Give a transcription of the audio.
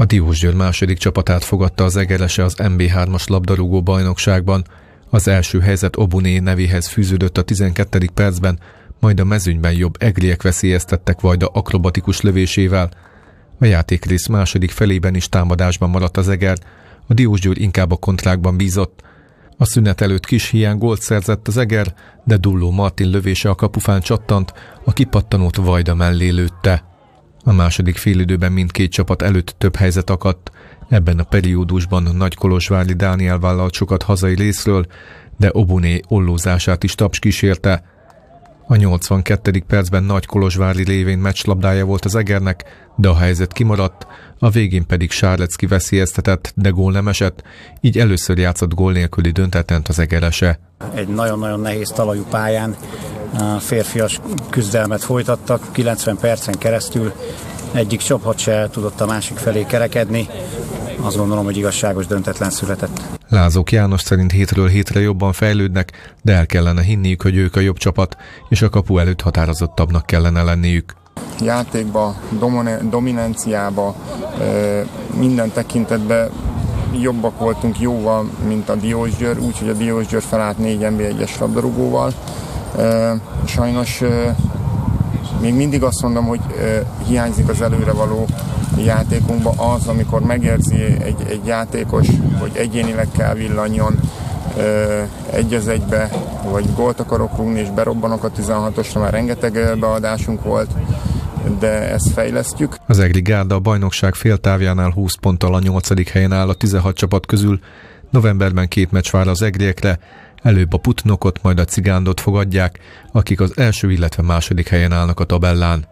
A Diósgyőr második csapatát fogadta az Egerese az MB3-as labdarúgó bajnokságban. Az első helyzet Obuné nevéhez fűződött a 12. percben, majd a mezőnyben jobb egriek veszélyeztettek Vajda akrobatikus lövésével. A játékrész második felében is támadásban maradt az Eger, a Diósgyőr inkább a kontrákban bízott. A szünet előtt kis hiány gólt szerzett az Eger, de Dulló Martin lövése a kapufán csattant, a kipattanót Vajda mellé lőtte. A második félidőben mindkét csapat előtt több helyzet akadt, ebben a periódusban Nagy Kolozsvárli Dániel vállalt sokat hazai részről, de Obuné ollózását is taps kísérte. A 82. percben Nagy Kolozsvárli lévén meccslabdája volt az Egernek, de a helyzet kimaradt, a végén pedig Sárlecki veszélyeztetett, de gól nem esett, így először játszott gól nélküli döntetlent az Egerese. Egy nagyon-nagyon nehéz talajú pályán férfias küzdelmet folytattak, 90 percen keresztül egyik csapat se tudott a másik felé kerekedni. Azt gondolom, hogy igazságos döntetlen született. Lázok János szerint hétről hétre jobban fejlődnek, de el kellene hinniük, hogy ők a jobb csapat, és a kapu előtt határozottabbnak kellene lenniük. Játékba, dominanciába, minden tekintetben jobbak voltunk jóval, mint a Diósgyőr, úgyhogy a Diósgyőr felállt négy NB1-es labdarúgóval. Sajnos még mindig azt mondom, hogy hiányzik az előrevaló játékunkba az, amikor megérzi egy, egy játékos, hogy egyénileg kell villanjon, egy az egybe, vagy gólt akarok rúgni, és berobbanok a 16-osra, már rengeteg beadásunk volt, de ezt fejlesztjük. Az Egri Gárda a bajnokság féltávjánál 20 ponttal a 8. helyen áll a 16 csapat közül. Novemberben két meccs vár az egriekre, előbb a Putnokot, majd a Cigándot fogadják, akik az első, illetve második helyen állnak a tabellán.